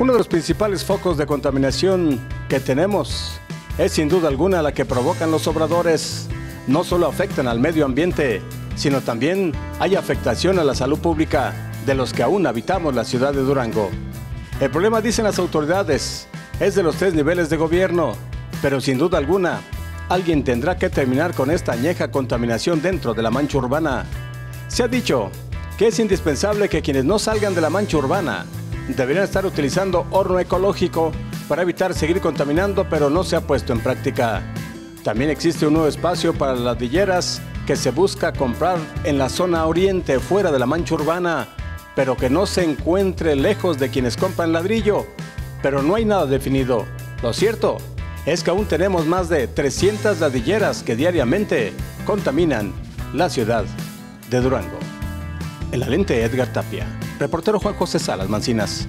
Uno de los principales focos de contaminación que tenemos es sin duda alguna la que provocan los obradores. No solo afectan al medio ambiente, sino también hay afectación a la salud pública de los que aún habitamos la ciudad de Durango. El problema, dicen las autoridades, es de los tres niveles de gobierno, pero sin duda alguna, alguien tendrá que terminar con esta añeja contaminación dentro de la mancha urbana. Se ha dicho que es indispensable que quienes no salgan de la mancha urbana deberían estar utilizando horno ecológico para evitar seguir contaminando, pero no se ha puesto en práctica. También existe un nuevo espacio para las ladrilleras que se busca comprar en la zona oriente, fuera de la mancha urbana, pero que no se encuentre lejos de quienes compran ladrillo. Pero no hay nada definido. Lo cierto es que aún tenemos más de 300 ladrilleras que diariamente contaminan la ciudad de Durango. En la lente Edgar Tapia, reportero Juan José Salas Mancinas.